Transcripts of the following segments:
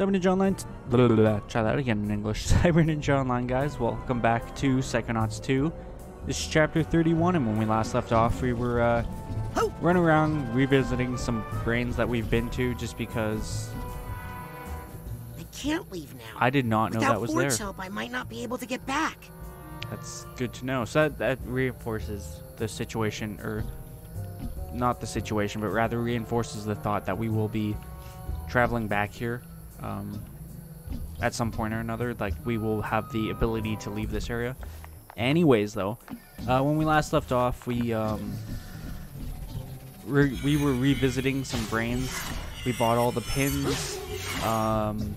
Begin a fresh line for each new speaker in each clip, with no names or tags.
Cyber Ninja Online. Blah, blah, blah, Try that again in English. Cyber Ninja Online, guys. Welcome back to Psychonauts 2. This is chapter 31, and when we last left off, we were uh, running around revisiting some brains that we've been to just because
I can't leave now.
I did not know
Without
that was
Ford's
there.
help, I might not be able to get back.
That's good to know. So that, that reinforces the situation, or not the situation, but rather reinforces the thought that we will be traveling back here um, at some point or another. Like, we will have the ability to leave this area. Anyways, though, uh, when we last left off, we um, re- we were revisiting some brains. We bought all the pins. Um,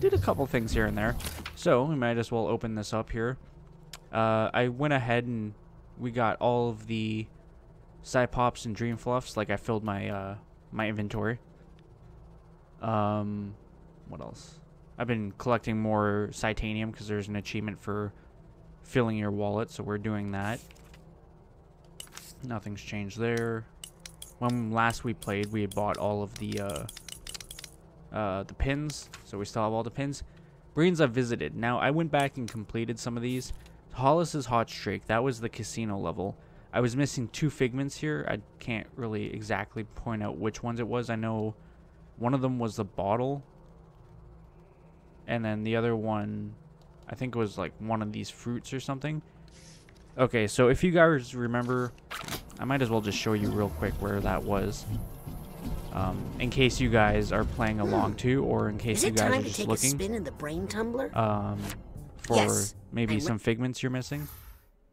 did a couple things here and there. So we might as well open this up here. Uh, I went ahead and we got all of the Cypops and Dream Fluffs. Like I filled my uh, my inventory. Um, what else? I've been collecting more Psitanium because there's an achievement for filling your wallet, so we're doing that. Nothing's changed there. When last we played, we had bought all of the uh, uh, the pins, so we still have all the pins. Brains I've visited. Now, I went back and completed some of these. Hollis's Hot Streak, that was the casino level. I was missing two figments here. I can't really exactly point out which ones it was. I know one of them was the bottle. And then the other one, I think it was like one of these fruits or something. Okay, so if you guys remember, I might as well just show you real quick where that was. Um, in case you guys are playing along too, or in case you guys
time
are
to
just
take a
looking
spin in the brain tumbler?
um, for
Yes,
maybe
I'm
some figments you're missing,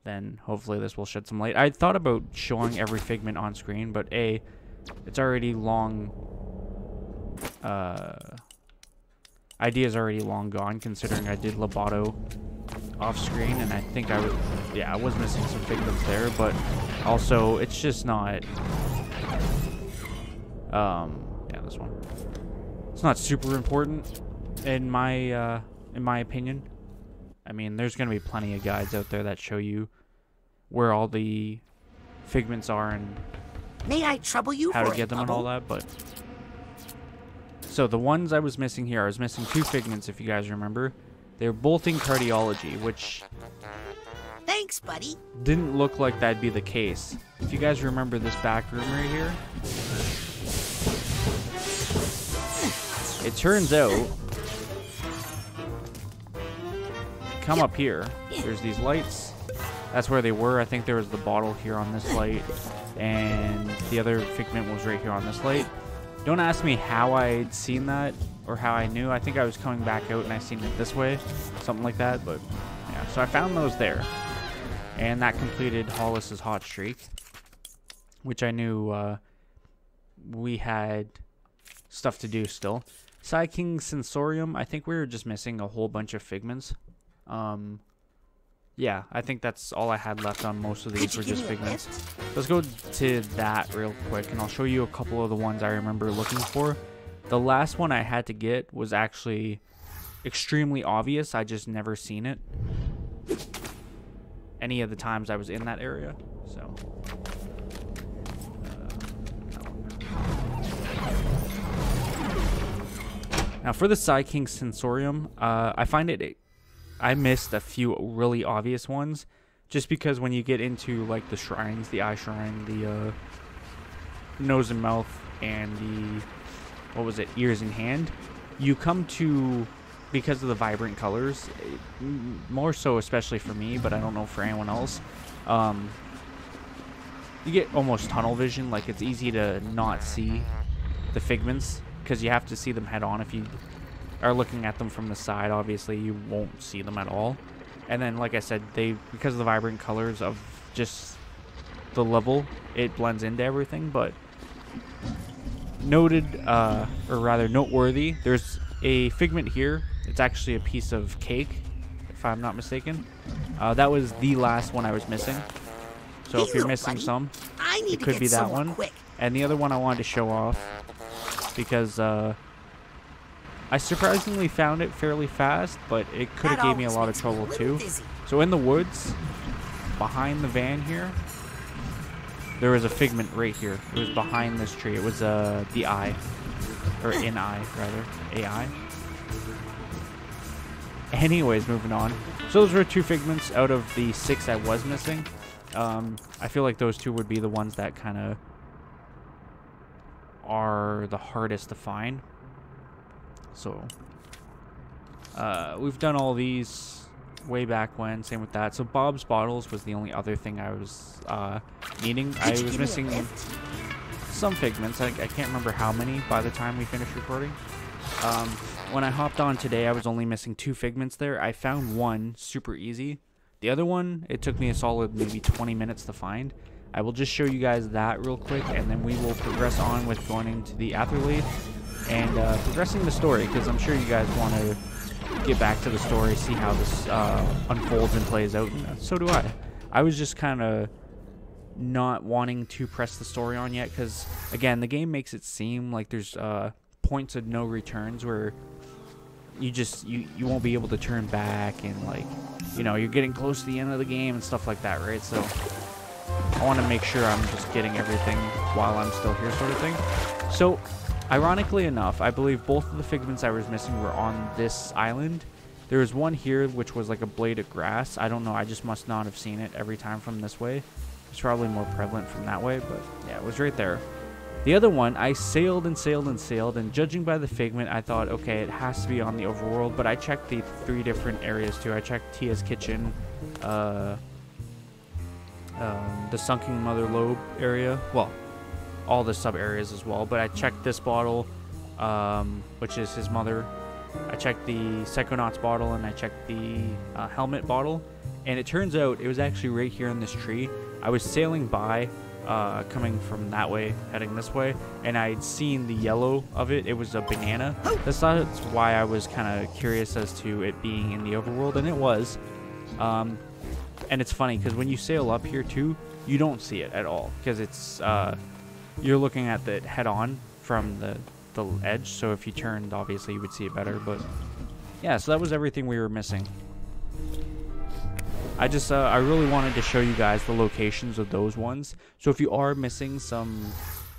then hopefully this will shed some light. I thought about showing every figment on screen, but A, it's already long. Uh, idea's already long gone, considering I did Loboto off screen, and I think I would. Yeah, I was missing some figments there, but also it's just not. Um, yeah, this one. It's not super important in my uh, in my opinion. I mean, there's gonna be plenty of guides out there that show you where all the figments are and
May I trouble you
how to get them and all that, but so the ones I was missing here, I was missing two figments if you guys remember. They're both in cardiology, which
Thanks, buddy.
didn't look like that'd be the case. If you guys remember this back room right here, it turns out, come up here, there's these lights. That's where they were. I think there was the bottle here on this light, and the other figment was right here on this light. Don't ask me how I'd seen that or how I knew. I think I was coming back out and I seen it this way, something like that. But yeah, so I found those there. And that completed Hollis's hot streak, which I knew uh, we had stuff to do still. PSI King Sensorium, I think we were just missing a whole bunch of figments. Um, yeah, I think that's all I had left on most of these were just figments. Let's go to that real quick, and I'll show you a couple of the ones I remember looking for. The last one I had to get was actually extremely obvious. I just never seen it any of the times I was in that area. So. uh. Now for the PSI King Sensorium, uh, I find it I missed a few really obvious ones, just because when you get into like the shrines, the eye shrine, the uh, nose and mouth, and the what was it, ears and hand, you come to because of the vibrant colors, more so especially for me, but I don't know for anyone else. Um, you get almost tunnel vision, like it's easy to not see the figments because you have to see them head on if you are looking at them from the side, obviously you won't see them at all. And then, like I said, they because of the vibrant colors of just the level, it blends into everything. But noted, uh, or rather noteworthy, there's a figment here. It's actually a piece of cake, if I'm not mistaken. Uh, that was the last one I was missing. So
Hey,
if you're missing
buddy,
some,
I need
it
to
could
get
be that one.
quick.
And the other one I wanted to show off because uh, I surprisingly found it fairly fast, but it could have gave me a lot of
makes me a
trouble too. So in the woods, behind the van here, there was a figment right here. It was behind this tree. It was uh, the eye, or in eye rather, AI. Anyways, moving on. So those were two figments out of the six I was missing. Um, I feel like those two would be the ones that kind of are the hardest to find. So uh, we've done all these way back when. Same with that. So Bob's bottles was the only other thing I was uh, needing. I was
give me a
missing some figments. I, I can't remember how many by the time we finished recording. Um, when I hopped on today, I was only missing two figments there. I found one super easy. The other one, it took me a solid maybe 20 minutes to find. I will just show you guys that real quick, and then we will progress on with going into the Astralathe and uh, progressing the story, because I'm sure you guys want to get back to the story, see how this uh, unfolds and plays out. And so do I. I was just kind of not wanting to press the story on yet because again the game makes it seem like there's uh, points of no returns where you just you, you won't be able to turn back and like you know you're getting close to the end of the game and stuff like that right so i want to make sure i'm just getting everything while i'm still here sort of thing so ironically enough i believe both of the figments i was missing were on this island there was one here which was like a blade of grass i don't know i just must not have seen it every time from this way it's probably more prevalent from that way, but yeah, it was right there. The other one, I sailed and sailed and sailed, and judging by the figment, I thought, okay, it has to be on the overworld, but I checked the three different areas too. I checked Tia's kitchen, uh, um, the Sunken Mother Lobe area, well, all the sub areas as well, but I checked this bottle, um, which is his mother. I checked the Psychonauts bottle, and I checked the uh, helmet bottle, and it turns out it was actually right here in this tree. I was sailing by, uh, coming from that way, heading this way, and I'd seen the yellow of it. It was a banana. That's why I was kind of curious as to it being in the overworld, and it was. Um, and it's funny because when you sail up here too, you don't see it at all because it's uh, you're looking at it head on from the the edge. So if you turned, obviously you would see it better. But yeah, so that was everything we were missing. I just uh, I really wanted to show you guys the locations of those ones. So if you are missing some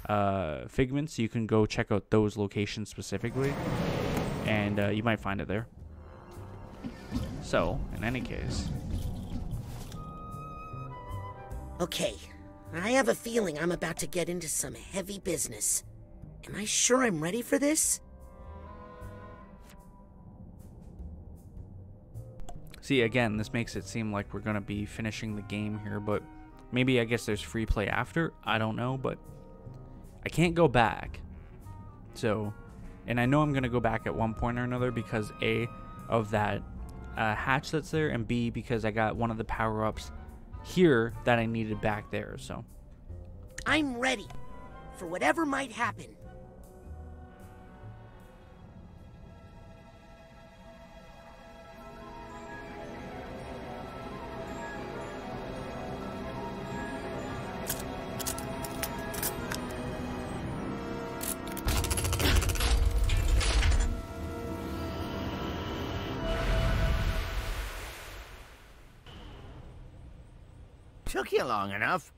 uh, figments, you can go check out those locations specifically, and uh, you might find it there. So in any case,
Okay, I have a feeling I'm about to get into some heavy business. Am I sure I'm ready for this?
see again, this makes it seem like we're gonna be finishing the game here, but maybe I guess there's free play after. I don't know, but I can't go back. So, and I know I'm gonna go back at one point or another because a of that uh, hatch that's there, and b because I got one of the power ups here that I needed back there. So,
I'm ready for whatever might happen.
Took you long enough.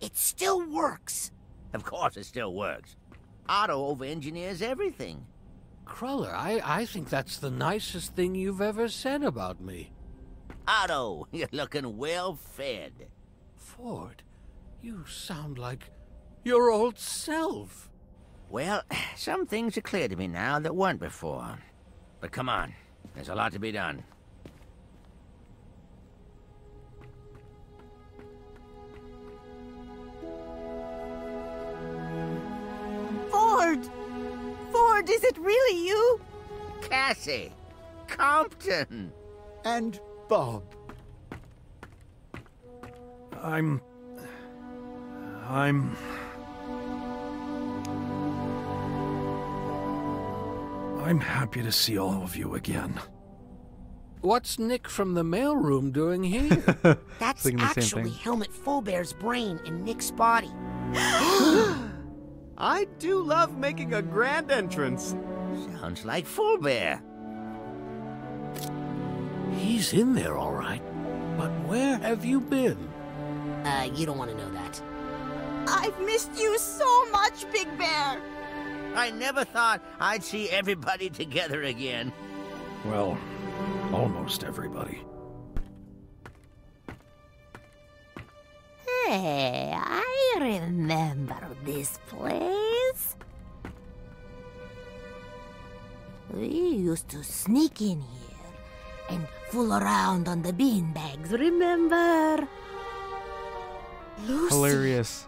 It still works.
Of course it still works. Otto over-engineers everything.
Cruller, I, I think that's the nicest thing you've ever said about me.
Otto, you're looking well fed.
Ford, you sound like your old self.
Well, some things are clear to me now that weren't before. But come on, there's a lot to be done.
Ford, is it really you?
Cassie! Compton!
And Bob. I'm. I'm. I'm happy to see all of you again.
What's Nick from the mailroom doing here?
That's
Thinking the same
actually. Helmut Fullbear's brain in Nick's body.
I do love making a grand entrance.
Sounds like Fullbear.
He's in there, all right. But where have you been?
Uh, you don't want to know that.
I've missed you so much, Big Bear.
I never thought I'd see everybody together again.
Well, almost everybody.
Hey, I remember this place. We used to sneak in here and fool around on the beanbags, remember? Lucy.
Hilarious.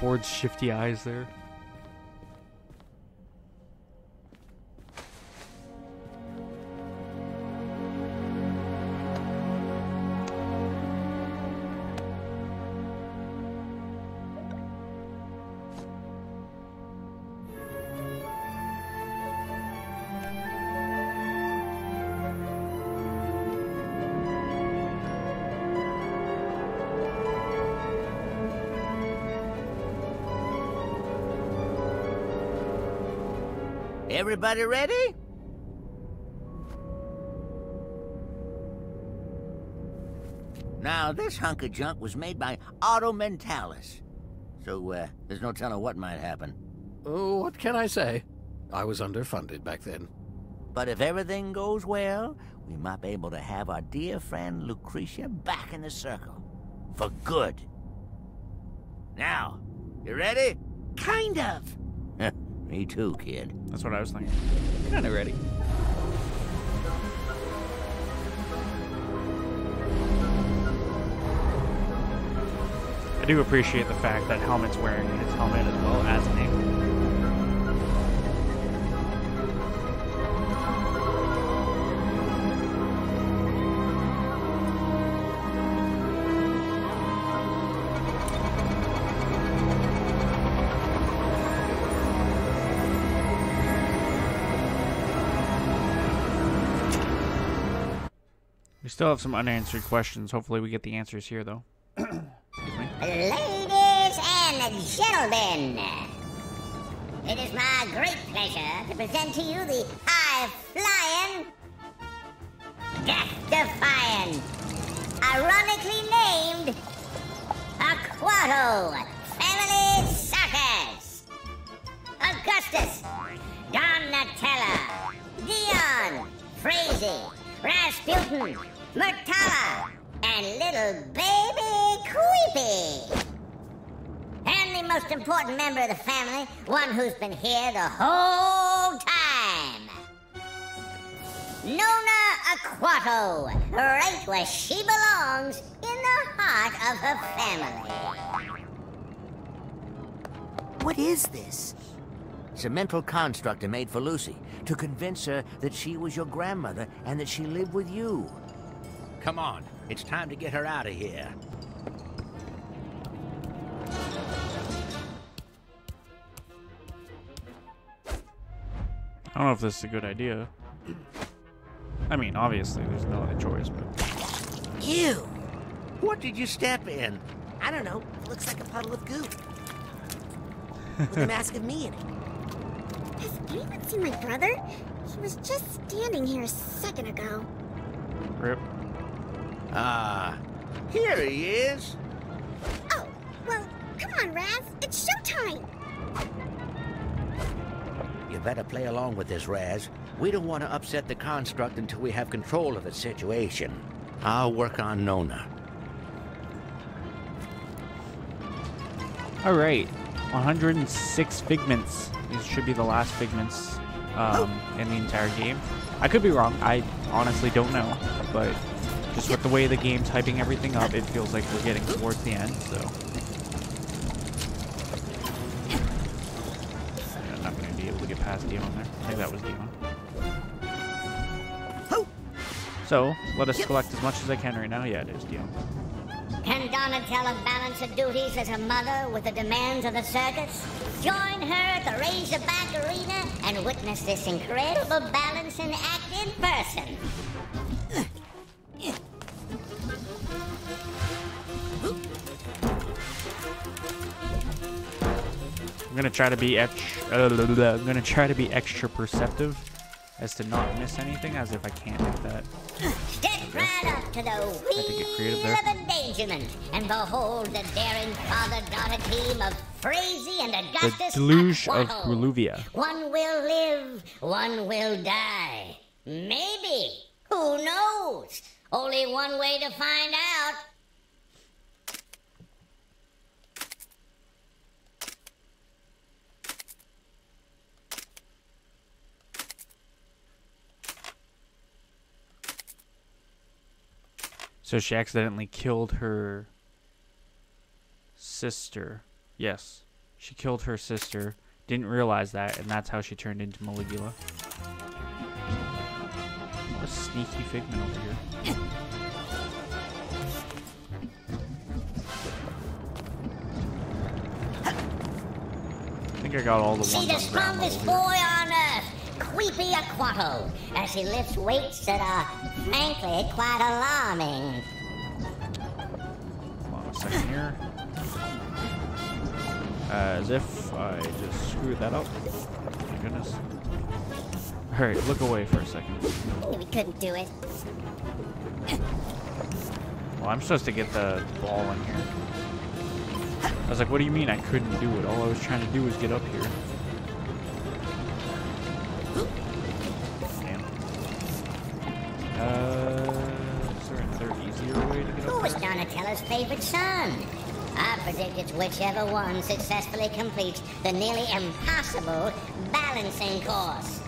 Ford's shifty eyes there.
Everybody ready? Now, this hunk of junk was made by Otto Mentallis. So, uh, there's no telling what might happen.
Oh, what can I say? I was underfunded back then.
But if everything goes well, we might be able to have our dear friend Lucrecia back in the circle. For good. Now, you ready?
Kind of.
Me too, kid.
That's what I was thinking. Kind of ready. I do appreciate the fact that Helmut's wearing his helmet as well as Nick. Still have some unanswered questions. Hopefully, we get the answers here, though.
Ladies and gentlemen, it is my great pleasure to present to you the high-flying, death-defying, ironically named Aquato Family Circus. Augustus, Donatella, Dion, Frazie, Razputin, Mirtala, and little baby Creepy. And the most important member of the family, one who's been here the whole time. Nona Aquato, right where she belongs, in the heart of her family.
What is this?
It's a mental construct I made for Lucy to convince her that she was your grandmother and that she lived with you. Come on, it's time to get her out of here.
I don't know if this is a good idea. I mean, obviously, there's no other choice, but
Ew.
What did you step in?
I don't know. It looks like a puddle of goo. With a mask of me in it.
Has anyone seen my brother? He was just standing here a second ago.
rip.
Ah, here he is.
Oh, well, come on, Raz. It's showtime.
You better play along with this, Raz. We don't want to upset the construct until we have control of the situation. I'll work on Nona.
All right, 106 figments. These should be the last figments um, in the entire game. I could be wrong. I honestly don't know, but just with the way the game's hyping everything up, it feels like we're getting towards the end. So I'm not going to be able to get past Dion there. I think that was Dion. So let us collect as much as I can right now. Yeah, it is Dion.
Can Donatella balance her duties as a mother with the demands of the circus? Join her at the Razorback Arena and witness this incredible balancing act in person.
I'm gonna try to be ex- uh. I'm gonna try to be extra perceptive as to not miss anything, as if I can't hit that.
Step right up to the wheel of endangerment and behold the daring father-daughter team of Frazie and
The
Augustus
Deluge of. Grulovia.
One will live, one will die. Maybe. Who knows? Only one way to find out.
So she accidentally killed her sister. Yes. She killed her sister. Didn't realize that, and that's how she turned into Maligula. What a sneaky figment over here. I think I got all the
See
ones
the strongest boy
here.
on earth, Queepie Aquato, as he lifts weights that are, frankly, quite alarming.
Hold on a second here. As if I just screwed that up. My goodness. Alright, look away for a second.
We couldn't do it.
Well, I'm supposed to get the ball in here. I was like, what do you mean I couldn't do it? All I was trying to do was get up here.
I predict it's whichever one successfully completes the nearly impossible balancing course.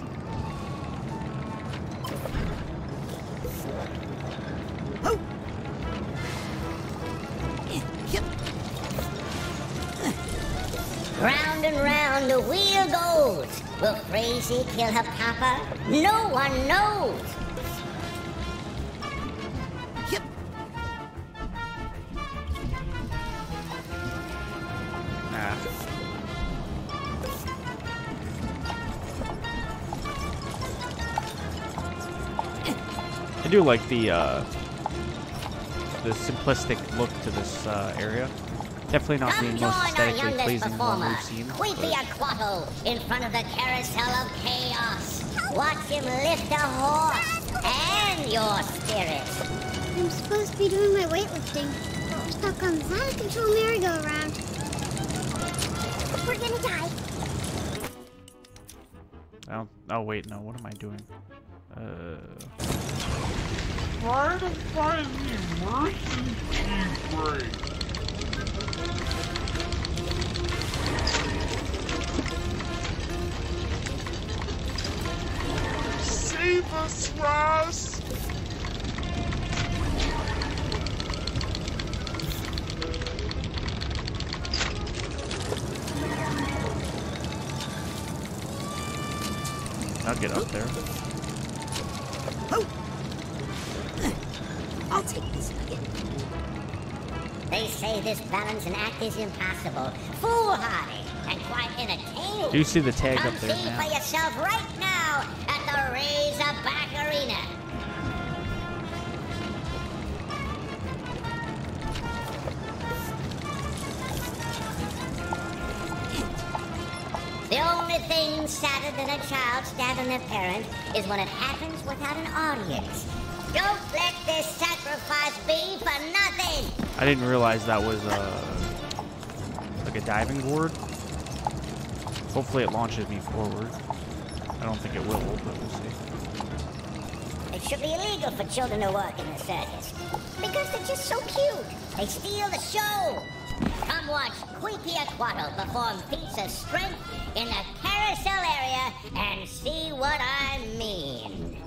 Round and round the wheel goes. Will Frazie kill her papa? No one knows.
Do like the uh, the simplistic look to this uh, area. Definitely not
Come
the most aesthetically
youngest
pleasing one we've seen.
Queepie
but-
Aquato, in front of the carousel of chaos. Watch him lift a horse and your spirit.
I'm supposed to be doing my weightlifting, but we're stuck on this out of control merry-go-round. We're gonna die.
Oh, oh wait, no. What am I doing? Uh,
Try to find the emergency brake. Save us, Ross!
I'll get up there.
I'll This
balancing act is impossible, foolhardy, and quite entertaining.
Do you see the tag
Come
up there
see
now?
for yourself right now at the Razorback Arena. The only thing sadder than a child stabbing their parent is when it happens without an audience. Don't let this sacrifice be for nothing.
I didn't realize that was uh, like a diving board. Hopefully it launches me forward. I don't think it will, but we'll see.
It should be illegal for children to work in the circus. Because they're just so cute. They steal the show. Come watch Queepie Aquato perform feats of strength in the carousel area and see what I mean.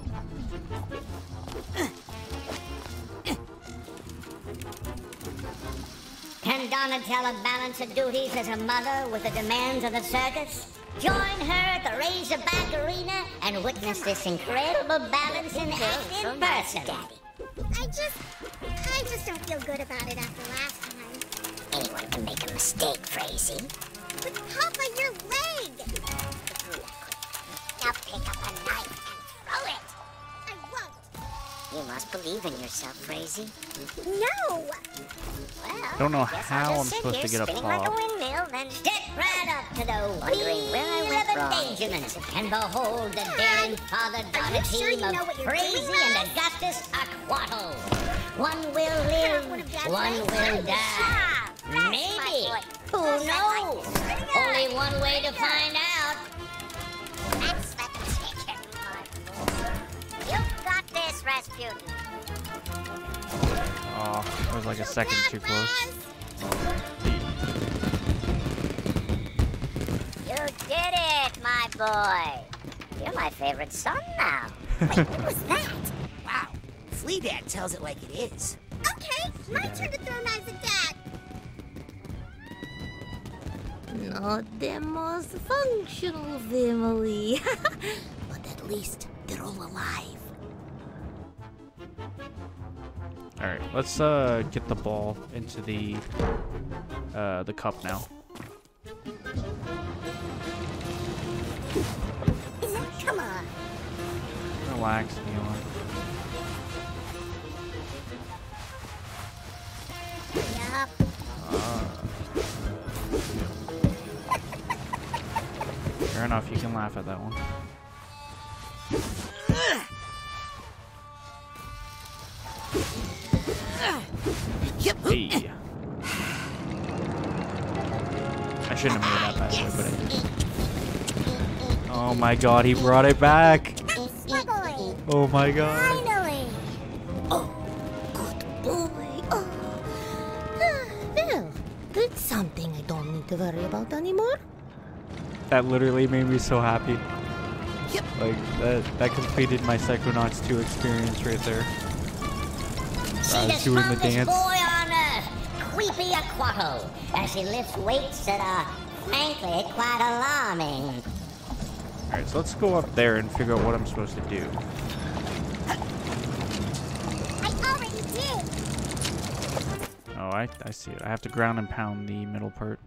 Can Donatella balance her duties as a mother with the demands of the circus? Join her at the Razorback Arena and witness this incredible balancing act in person. Daddy.
I just, I just don't feel good about it after last time.
Anyone can make a mistake, Frazie.
But Papa, your leg!
Now pick up a knife and throw it.
I won't.
You must believe in yourself, Frazie.
No!
Well,
Don't know
guess
how
I'll
I'm
sit
supposed
here
to get up
spinning like a windmill, then step right up to the wondering where I went wrong. endangerment and behold the daring father
Are
daughter
you sure you know
of
what
Crazy and Augustus Aquato. One will live,
one of Dad's
one
legs?
will die.
Ah,
Maybe. Who
That's my
knows? one way to find out. Razputin.
Oh, it was like a second too close.
You did it, my boy. You're my favorite son now.
What was that? Wow. Flea Dad tells it like it is.
Okay, my turn to throw knives at Dad.
Not the most functional family. but at least they're all alive.
All right, let's uh get the ball into the uh the cup now.
Come on.
Relax, Neela.
Yup.
Fair enough, you can laugh at that one. I shouldn't have made that bad, but I did. Oh my god, he brought it back! Oh my god.
Finally.
Boy, oh. Ah, well, that's something I don't need to worry about anymore.
That literally made me so happy. Like, that, that completed my Psychonauts 2 experience right there. I
the
was doing the dance.
On earth, as he lifts weights that are, frankly, quite alarming.
Alright, so let's go up there and figure out what I'm supposed to do.
I already did.
Oh, I, I see it. I have to ground and pound the middle part.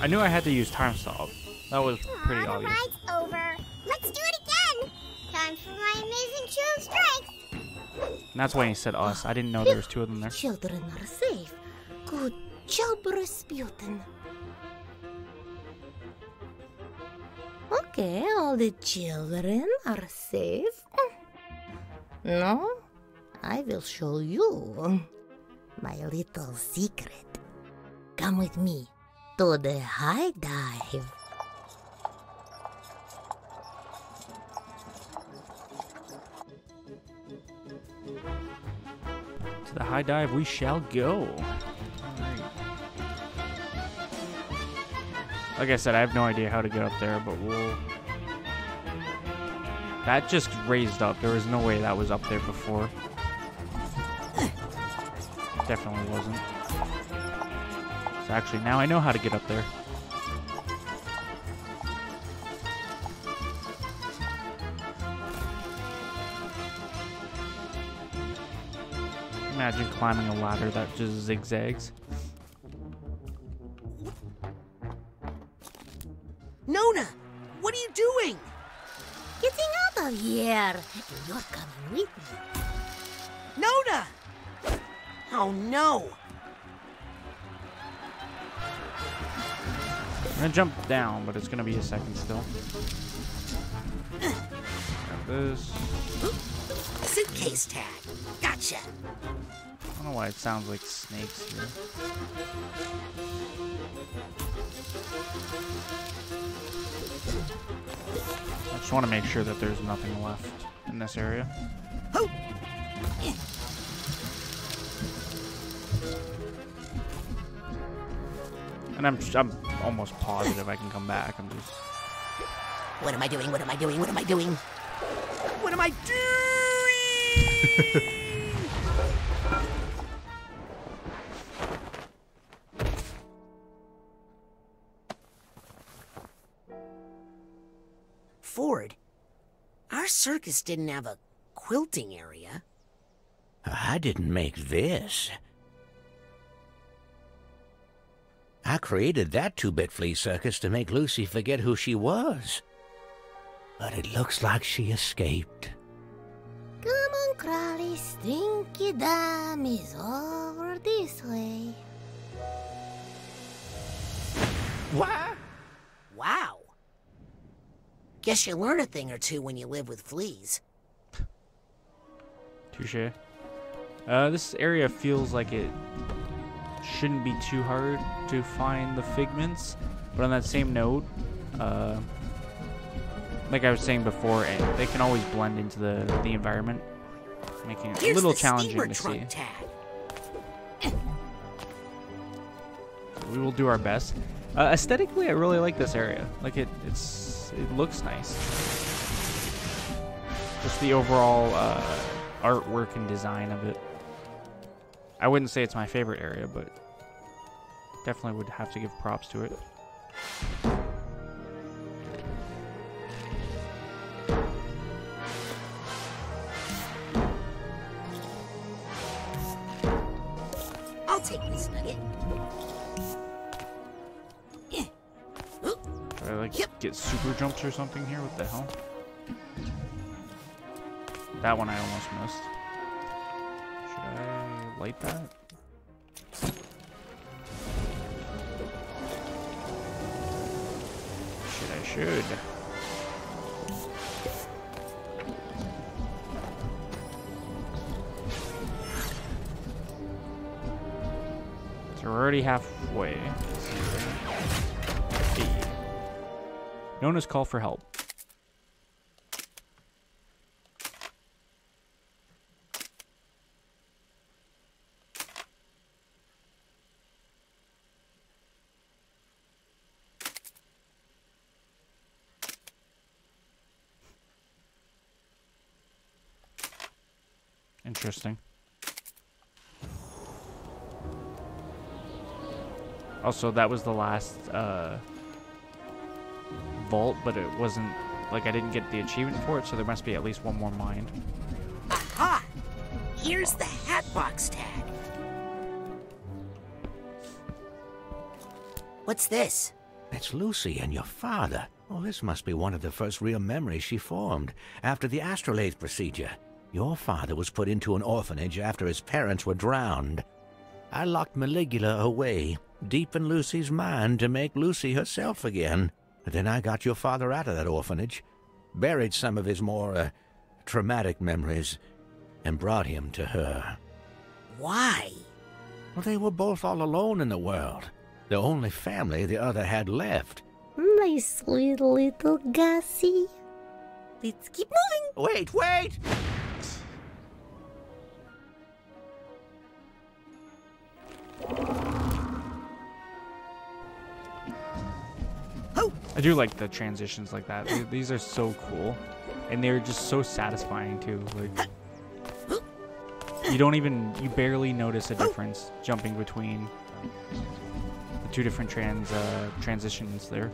I knew I had to use time stop. That was pretty
the
obvious.
ride's over. Let's do it again. Time for my amazing.
And that's why he said us. I didn't know there was two of them there.
Children are safe. Good job, Razputin. Okay, all the children are safe. Eh. No, I will show you my little secret. Come with me to the high dive.
To the high dive we shall go. Like I said, I have no idea how to get up there, but we'll... That just raised up. There was no way that was up there before. Definitely wasn't. So actually, now I know how to get up there. Imagine climbing a ladder that just zigzags.
Nona, what are you doing?
Getting out of here. You're coming with me.
Nona! Oh no!
I'm gonna jump down, but it's gonna be a second still. Grab this.
Suitcase tag. Gotcha.
I don't know why it sounds like snakes here. I just want to make sure that there's nothing left in this area. And I'm I'm almost positive I can come back. I'm just
What am I doing? What am I doing? What am I doing? What am I doing? circus didn't have a quilting area.
I didn't make this. I created that two-bit flea circus to make Lucy forget who she was. But it looks like she escaped.
Come on, Cruller. Stinky Dam is over this way.
What? Wow. Guess you learn a thing or two when you live with fleas.
touche. Uh, this area feels like it shouldn't be too hard to find the figments, but on that same note, uh, like I was saying before, eh, they can always blend into the the environment, making it a little challenging to see. We will do our best. Uh, aesthetically, I really like this area. Like it, it's it looks nice. Just the overall uh, artwork and design of it. I wouldn't say it's my favorite area, but definitely would have to give props to it.
I'll take this nugget.
I like get super jumps or something here? What the hell? That one I almost missed. Should I light that? Should I should? So we're already halfway. Nona's call for help. Interesting. Also, that was the last uh, vault, but it wasn't like I didn't get the achievement for it, so there must be at least one more mine.
Aha! Here's the Hatbox tag. What's this?
It's Lucy and your father. Well, this must be one of the first real memories she formed after the Astralathe procedure. Your father was put into an orphanage after his parents were drowned. I locked Maligula away, deep in Lucy's mind, to make Lucy herself again. But then I got your father out of that orphanage, buried some of his more uh, traumatic memories, and brought him to her.
Why?
Well, they were both all alone in the world, the only family the other had left.
My sweet little Gussie. Let's keep moving.
Wait, wait!
I do like the transitions like that. These are so cool, and they're just so satisfying too. Like you don't even you barely notice a difference jumping between the two different trans uh, transitions there.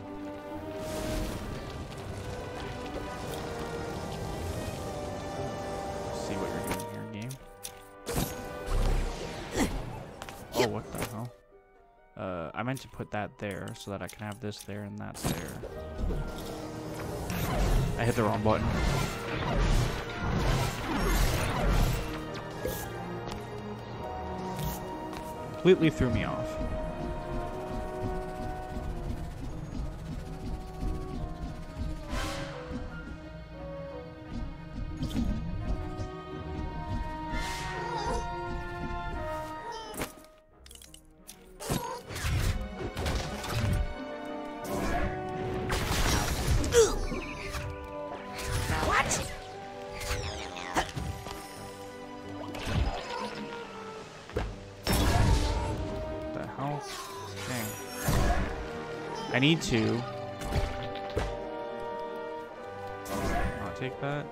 To put that there so that I can have this there and that there. I hit the wrong button. Completely threw me off. Need to. I'll take that.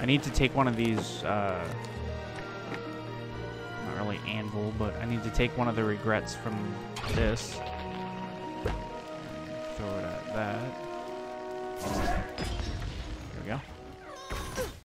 I need to take one of these, uh, not really anvil, but I need to take one of the regrets from this.